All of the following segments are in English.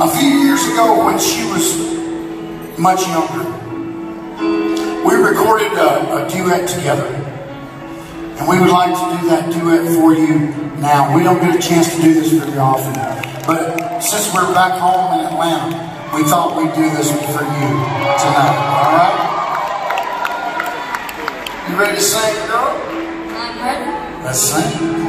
A few years ago, when she was much younger, we recorded a, a duet together. And we would like to do that duet for you now. We don't get a chance to do this very often. But since we're back home in Atlanta, we thought we'd do this for you tonight. All right? You ready to sing, girl? I'm ready. Let's sing.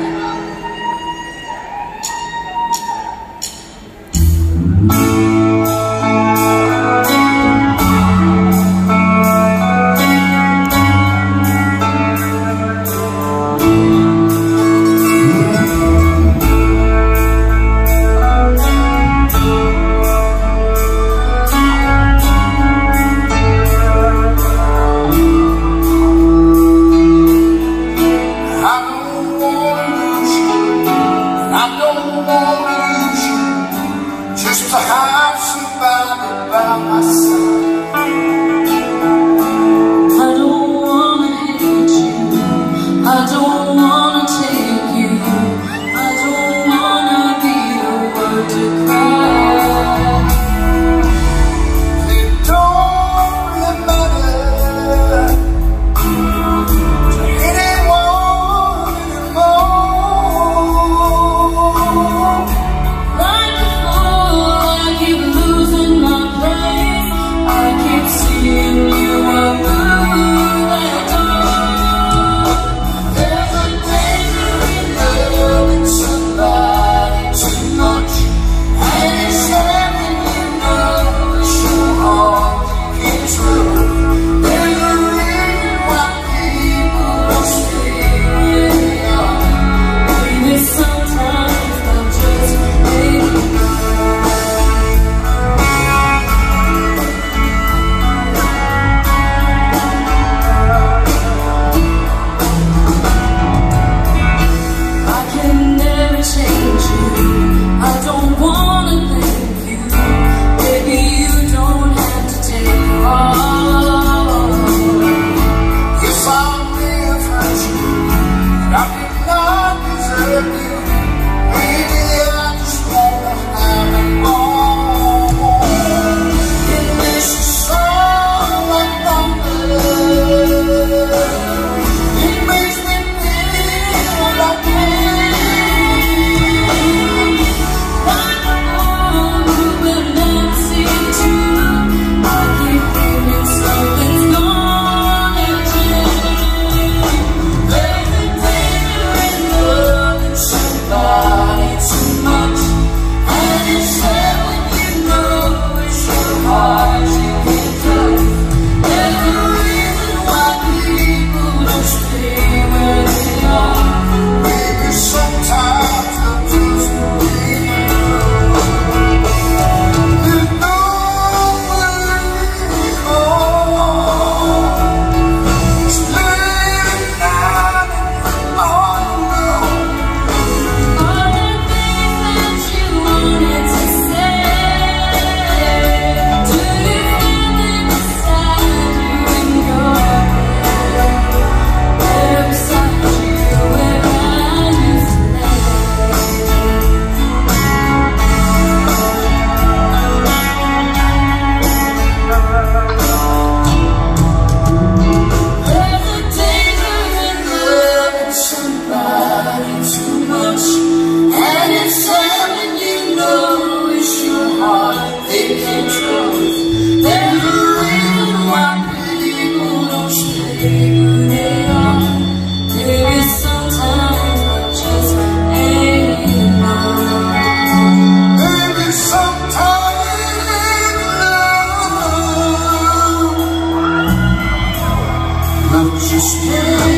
whisper